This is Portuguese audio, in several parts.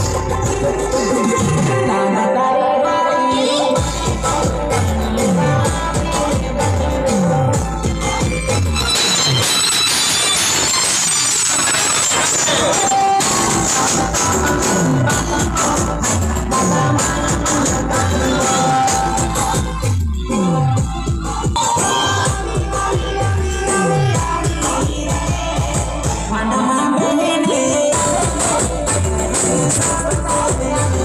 Thank you. What's up, man?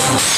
Thank